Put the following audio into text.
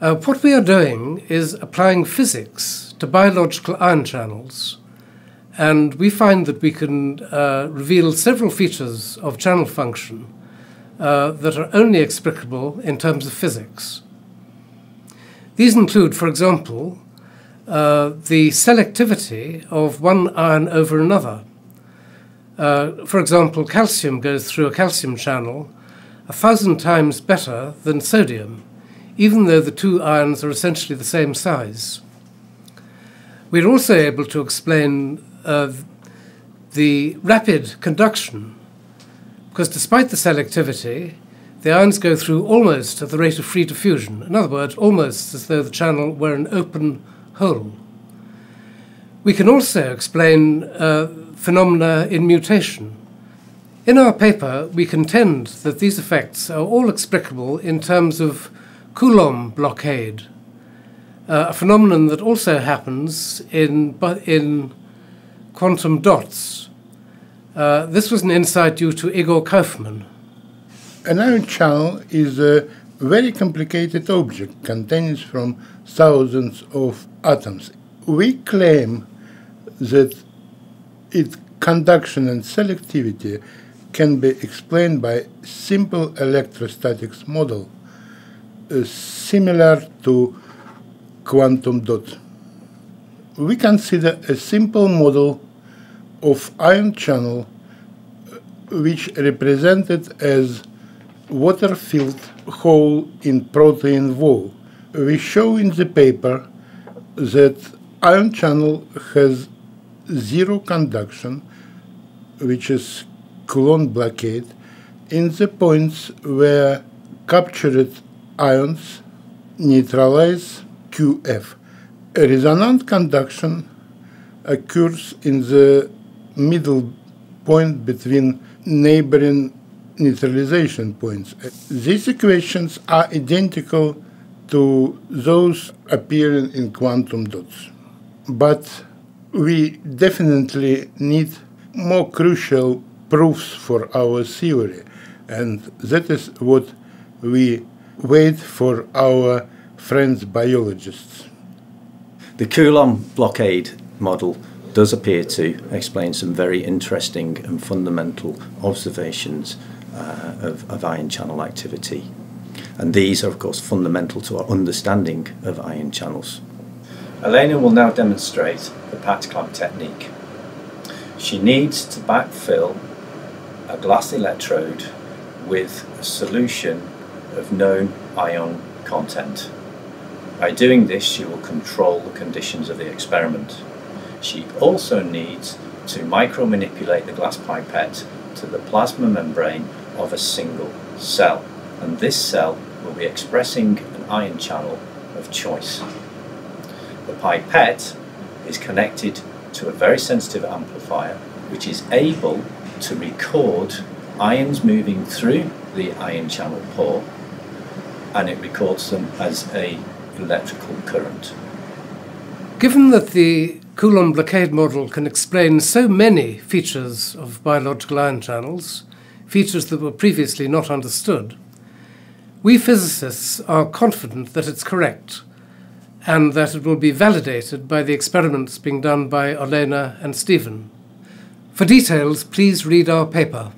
Uh, what we are doing is applying physics to biological ion channels, and we find that we can uh, reveal several features of channel function uh, that are only explicable in terms of physics. These include, for example, uh, the selectivity of one ion over another. Uh, for example, calcium goes through a calcium channel a thousand times better than sodium, even though the two ions are essentially the same size. We're also able to explain uh, the rapid conduction, because despite the selectivity, the ions go through almost at the rate of free diffusion. In other words, almost as though the channel were an open hole. We can also explain uh, phenomena in mutation. In our paper, we contend that these effects are all explicable in terms of Coulomb blockade, uh, a phenomenon that also happens in, in quantum dots. Uh, this was an insight due to Igor Kaufman. An ion channel is a very complicated object containing from thousands of atoms. We claim that its conduction and selectivity can be explained by simple electrostatics model similar to quantum dot. We consider a simple model of ion channel uh, which represented as water-filled hole in protein wall. We show in the paper that ion channel has zero conduction, which is Coulomb blockade, in the points where captured ions neutralize QF. A resonant conduction occurs in the middle point between neighboring neutralization points. These equations are identical to those appearing in quantum dots. But we definitely need more crucial proofs for our theory, and that is what we wait for our friends biologists. The Coulomb blockade model does appear to explain some very interesting and fundamental observations uh, of, of ion channel activity. And these are, of course, fundamental to our understanding of ion channels. Elena will now demonstrate the patch clamp technique. She needs to backfill a glass electrode with a solution of known ion content. By doing this, she will control the conditions of the experiment. She also needs to micro-manipulate the glass pipette to the plasma membrane of a single cell, and this cell will be expressing an ion channel of choice. The pipette is connected to a very sensitive amplifier which is able to record ions moving through the ion channel pore and it records them as a electrical current. Given that the Coulomb blockade model can explain so many features of biological ion channels, features that were previously not understood, we physicists are confident that it's correct and that it will be validated by the experiments being done by Olena and Stephen. For details, please read our paper.